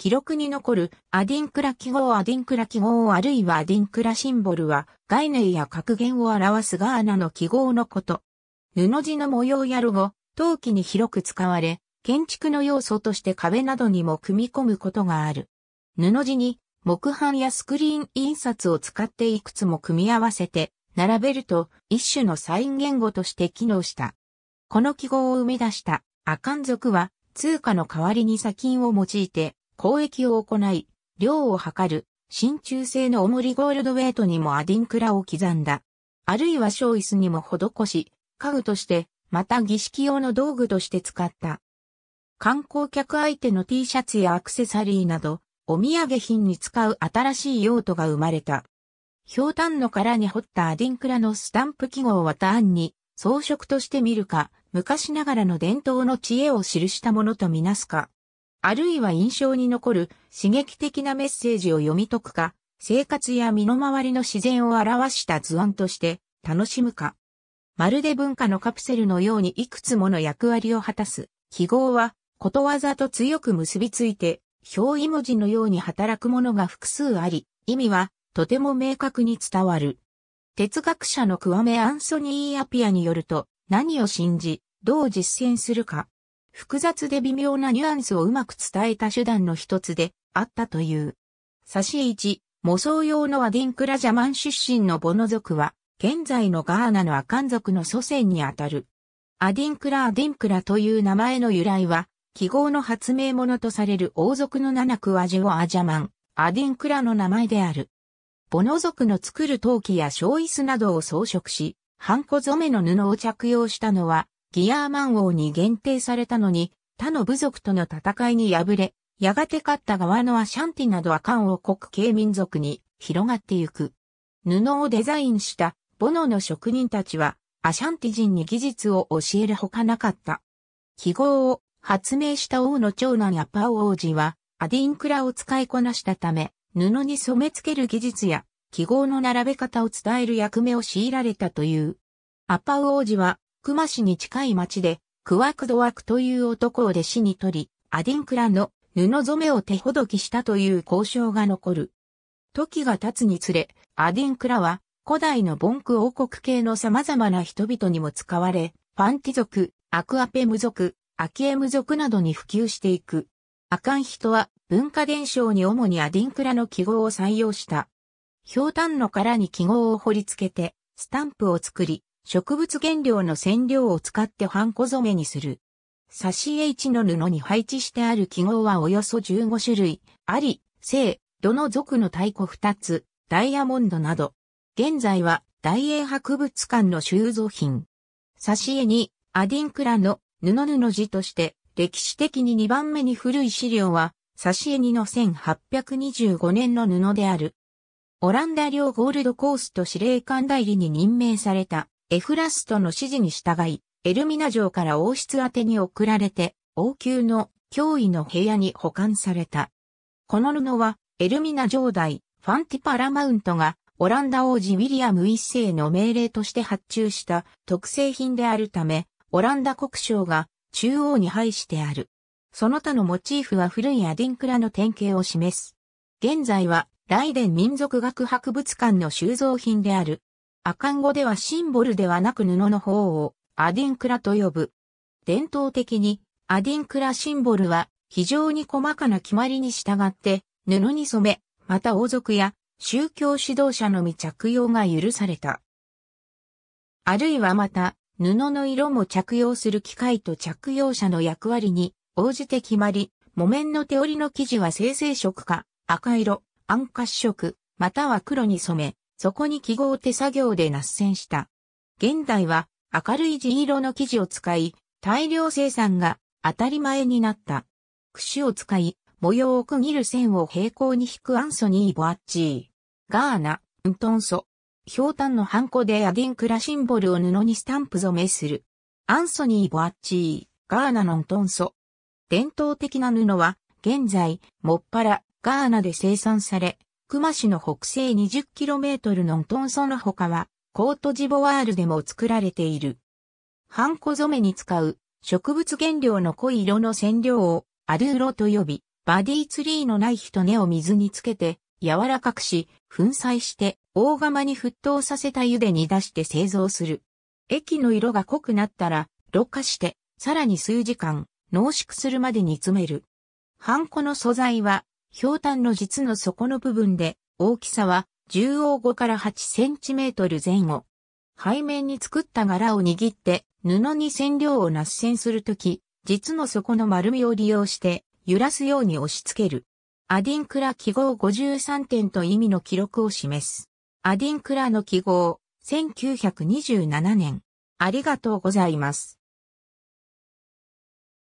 記録に残るアディンクラ記号アディンクラ記号あるいはアディンクラシンボルは概念や格言を表すガーナの記号のこと。布地の模様やロゴ、陶器に広く使われ、建築の要素として壁などにも組み込むことがある。布地に木版やスクリーン印刷を使っていくつも組み合わせて並べると一種のサイン言語として機能した。この記号を生み出したアカン族は通貨の代わりに砂金を用いて交易を行い、量を測る真鍮製の重りゴールドウェイトにもアディンクラを刻んだ。あるいはショイスにも施し、家具として、また儀式用の道具として使った。観光客相手の T シャツやアクセサリーなど、お土産品に使う新しい用途が生まれた。氷炭の殻に掘ったアディンクラのスタンプ記号はターンに装飾として見るか、昔ながらの伝統の知恵を記したものとみなすか、あるいは印象に残る刺激的なメッセージを読み解くか、生活や身の回りの自然を表した図案として楽しむか。まるで文化のカプセルのようにいくつもの役割を果たす。記号は、ことわざと強く結びついて、表意文字のように働くものが複数あり、意味はとても明確に伝わる。哲学者のクワメ・アンソニー・アピアによると、何を信じ、どう実践するか。複雑で微妙なニュアンスをうまく伝えた手段の一つであったという。差し1、模装用のアディンクラジャマン出身のボノ族は、現在のガーナのアカン族の祖先にあたる。アディンクラ・アディンクラという名前の由来は、記号の発明者とされる王族の七クワジオ・アジャマン、アディンクラの名前である。ボノ族の作る陶器や小椅子などを装飾し、ハンコ染めの布を着用したのは、ギアーマン王に限定されたのに、他の部族との戦いに敗れ、やがて勝った側のアシャンティなどアカン王国系民族に広がってゆく。布をデザインしたボノの職人たちは、アシャンティ人に技術を教えるほかなかった。記号を発明した王の長男アパオ王子は、アディンクラを使いこなしたため、布に染め付ける技術や、記号の並べ方を伝える役目を強いられたという。アパウ王子は、熊市に近い町で、クワクドワクという男を弟子に取り、アディンクラの布染めを手ほどきしたという交渉が残る。時が経つにつれ、アディンクラは古代のボンク王国系の様々な人々にも使われ、ファンティ族、アクアペム族、アキエム族などに普及していく。アカン人は文化伝承に主にアディンクラの記号を採用した。氷炭の殻に記号を掘り付けて、スタンプを作り、植物原料の染料を使ってハンコ染めにする。差し H の布に配置してある記号はおよそ15種類あり、正、どの族の太鼓2つ、ダイヤモンドなど、現在は大英博物館の収蔵品。挿絵にアディンクラの布布字として歴史的に2番目に古い資料は挿絵にの1825年の布である。オランダ領ゴールドコースト司令官代理に任命されたエフラストの指示に従い、エルミナ城から王室宛に送られて王宮の脅威の部屋に保管された。この布はエルミナ城代ファンティパラマウントがオランダ王子ウィリアム一世の命令として発注した特製品であるため、オランダ国章が中央に配してある。その他のモチーフは古いアディンクラの典型を示す。現在は、ライデン民族学博物館の収蔵品である。アカン語ではシンボルではなく布の方をアディンクラと呼ぶ。伝統的にアディンクラシンボルは非常に細かな決まりに従って布に染め、また王族や宗教指導者のみ着用が許された。あるいはまた、布の色も着用する機械と着用者の役割に応じて決まり、木綿の手織りの生地は生成色か、赤色、暗褐色、または黒に染め、そこに記号手作業で脱線した。現代は明るい地色の生地を使い、大量生産が当たり前になった。櫛を使い、模様を区切る線を平行に引くアンソニー・ボアッチー。ガーナ、ウントンソ。氷炭のハンコでアディンクラシンボルを布にスタンプ染めする。アンソニー・ボアッチー、ガーナのントンソ。伝統的な布は、現在、もっぱら、ガーナで生産され、熊市の北西 20km のントンソの他は、コートジボワールでも作られている。ハンコ染めに使う植物原料の濃い色の染料をアルーロと呼び、バディツリーのない人根を水につけて柔らかくし、粉砕して大釜に沸騰させた湯で煮出して製造する。液の色が濃くなったら、ろ過して、さらに数時間、濃縮するまで煮詰める。ハンコの素材は、氷炭の実の底の部分で、大きさは、10王5から8センチメートル前後。背面に作った柄を握って、布に染料を脱線するとき、実の底の丸みを利用して、揺らすように押し付ける。アディンクラ記号53点と意味の記録を示す。アディンクラの記号、1927年。ありがとうございます。